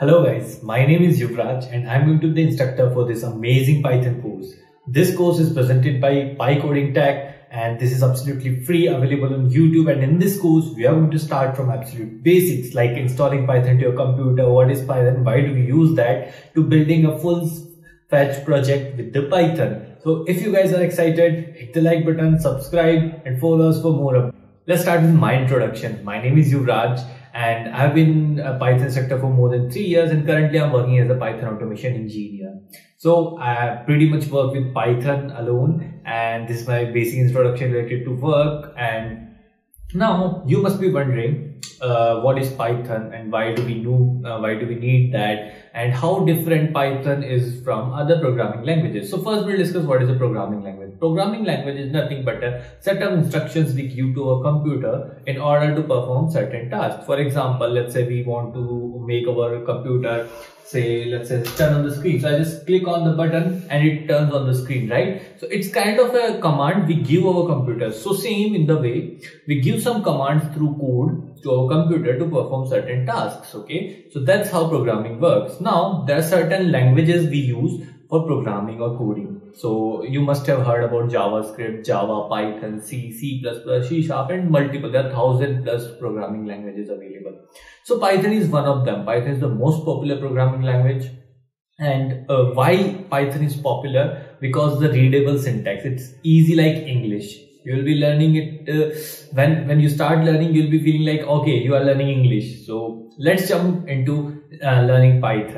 Hello guys, my name is Yuvraj and I'm going to be the instructor for this amazing Python course. This course is presented by PyCoding Tech and this is absolutely free available on YouTube and in this course we are going to start from absolute basics like installing Python to your computer, what is Python, why do we use that to building a full fetch project with the Python. So if you guys are excited, hit the like button, subscribe and follow us for more. Let's start with my introduction. My name is Yuvraj and I've been a Python instructor for more than three years and currently I'm working as a Python automation engineer. So I pretty much work with Python alone and this is my basic introduction related to work and now you must be wondering uh, what is Python and why do we uh, why do we need that and how different Python is from other programming languages. So first we'll discuss what is a programming language. Programming language is nothing but a set of instructions we give to a computer in order to perform certain tasks. For example, let's say we want to make our computer say let's say turn on the screen so i just click on the button and it turns on the screen right so it's kind of a command we give our computer so same in the way we give some commands through code to our computer to perform certain tasks okay so that's how programming works now there are certain languages we use for programming or coding. So you must have heard about JavaScript, Java, Python, C, C++, C Sharp and multiple. There are thousand plus programming languages available. So Python is one of them. Python is the most popular programming language. And uh, why Python is popular? Because the readable syntax. It's easy like English. You will be learning it uh, when when you start learning. You'll be feeling like okay, you are learning English. So let's jump into uh, learning Python.